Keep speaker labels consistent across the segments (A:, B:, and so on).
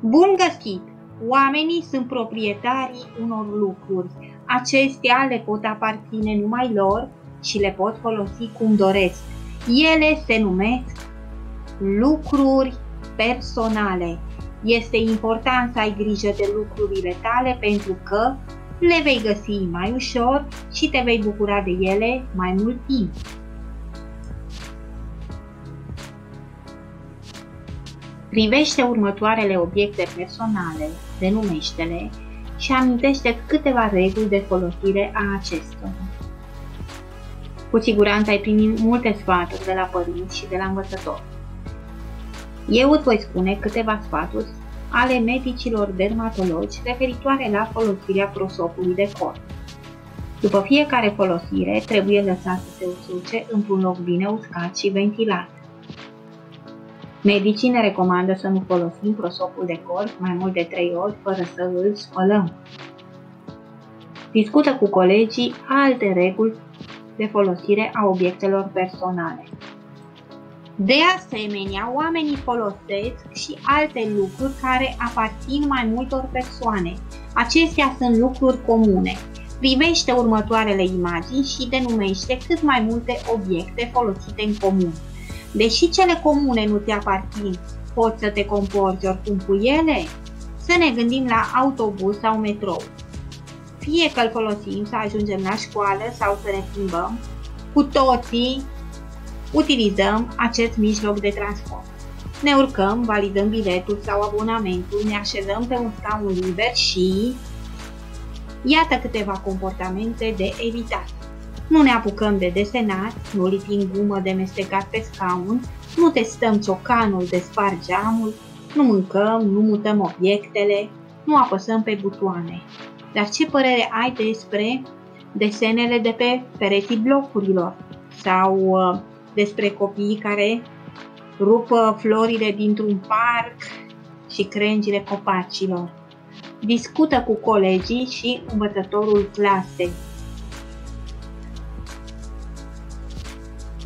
A: Bun găsit! Oamenii sunt proprietarii unor lucruri. Acestea le pot aparține numai lor și le pot folosi cum doresc. Ele se numesc lucruri personale. Este important să ai grijă de lucrurile tale pentru că le vei găsi mai ușor și te vei bucura de ele mai mult timp. Privește următoarele obiecte personale, denumește-le și amintește câteva reguli de folosire a acestora. Cu siguranță ai primit multe sfaturi de la părinți și de la învățători. Eu îți voi spune câteva sfaturi ale medicilor dermatologi referitoare la folosirea prosopului de corp. După fiecare folosire, trebuie lăsat să se usuce într-un loc bine uscat și ventilat. Medicii ne recomandă să nu folosim prosopul de corp mai mult de 3 ori fără să îl spălăm. Discută cu colegii alte reguli de folosire a obiectelor personale. De asemenea, oamenii folosesc și alte lucruri care aparțin mai multor persoane. Acestea sunt lucruri comune. Privește următoarele imagini și denumește cât mai multe obiecte folosite în comun. Deși cele comune nu ți aparțin, poți să te comporți oricum cu ele? Să ne gândim la autobuz sau metrou. Fie că îl folosim să ajungem la școală sau să ne plimbăm, cu toții utilizăm acest mijloc de transport. Ne urcăm, validăm biletul sau abonamentul, ne așezăm pe un scaun liber și... Iată câteva comportamente de evitat. Nu ne apucăm de desenat, nu lipim gumă de mestecat pe scaun, nu testăm ciocanul de spart geamul, nu mâncăm, nu mutăm obiectele, nu apăsăm pe butoane. Dar ce părere ai despre desenele de pe pereții blocurilor? Sau uh, despre copiii care rupă florile dintr-un parc și crengile copacilor? Discută cu colegii și învățătorul clasei.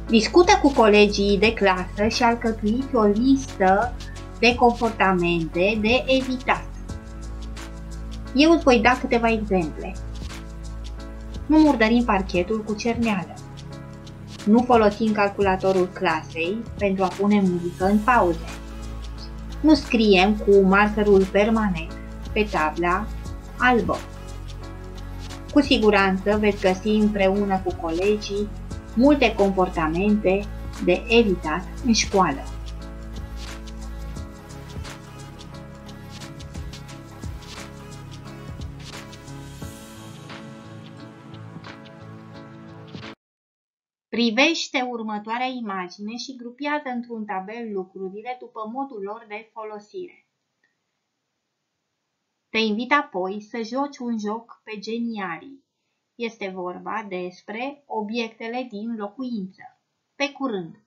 A: Discută cu colegii de clasă și alcătuiți o listă de comportamente de evitat. Eu îți voi da câteva exemple. Nu murdărim parchetul cu cerneală. Nu folosim calculatorul clasei pentru a pune muzică în pauze. Nu scriem cu markerul permanent pe tabla albă. Cu siguranță veți găsi împreună cu colegii multe comportamente de evitat în școală. Privește următoarea imagine și grupează într-un tabel lucrurile după modul lor de folosire. Te invit apoi să joci un joc pe genialii. Este vorba despre obiectele din locuință. Pe curând!